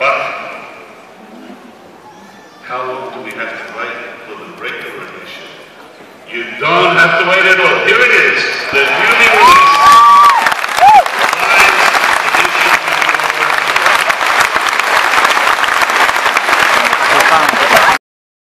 But how long do we have to wait for the regular mission? You don't have to wait at all. Here.